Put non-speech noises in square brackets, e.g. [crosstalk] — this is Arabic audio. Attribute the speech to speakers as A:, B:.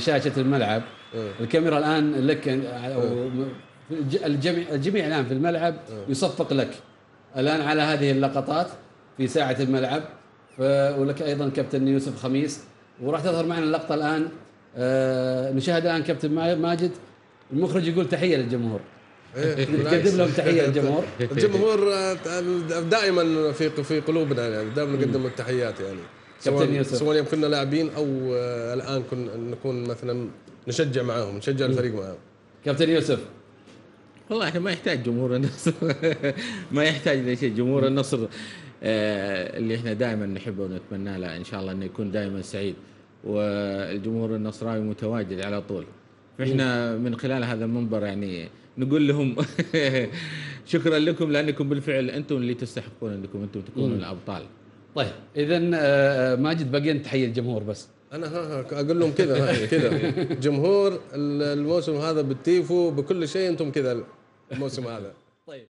A: شاشه الملعب.
B: إيه.
A: الكاميرا الآن لك الج- الجميع الجميع الآن في الملعب يصفق لك. الآن على هذه اللقطات في ساعة الملعب. ولك أيضا كابتن يوسف خميس. وراح تظهر معنا اللقطة الآن. آه، نشاهد الآن كابتن ما- ماجد. المخرج يقول تحية للجمهور.
B: إيه،. [laughs]
A: تقدم لهم تحية للجمهور. [laughs]
B: الجمهور آه، دائما في في قلوبنا يعني دائما نقدم التحيات يعني.
A: كابتن
B: سواء
A: يوسف.
B: سواء يوم كنا لاعبين أو آه، الآن كنا نكون مثلا نشجع معاهم نشجع الفريق معاهم.
A: كابتن يوسف.
C: والله إحنا ما يحتاج جمهور النصر. [laughs] ما يحتاج لشيء جمهور النصر آه، اللي إحنا دائما نحبه ونتمنى له إن شاء الله إنه يكون دائما سعيد. والجمهور النصراوي متواجد على طول. فإحنا من خلال هذا المنبر يعني نقول لهم [laughs] شكرا لكم لأنكم بالفعل أنتم اللي تستحقون إنكم أنتم تكونوا الأبطال.
A: طيب اذا ماجد بقينا تحية الجمهور بس.
B: أنا ها ها أقول لهم كذا كذا. [laughs] جمهور الموسم هذا بالتيفو بكل شيء أنتم كذا الموسم هذا.